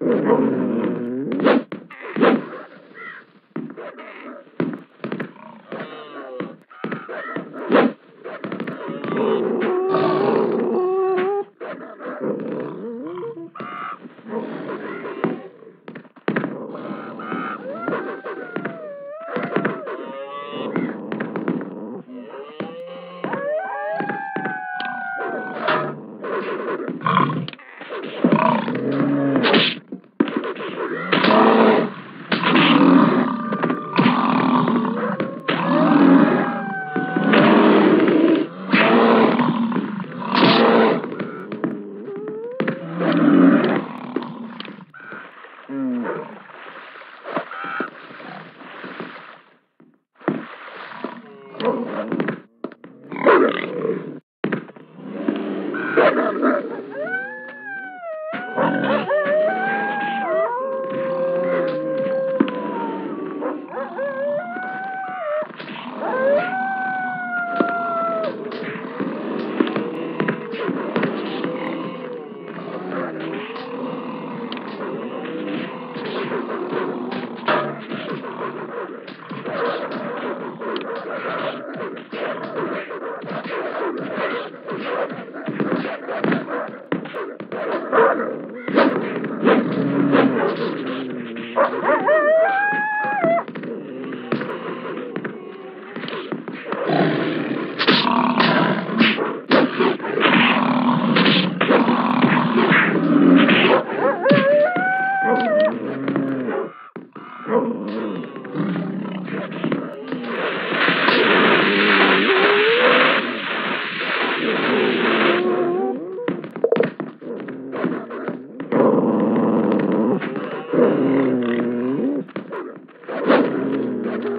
Thank you. Oh, Woo-hoo!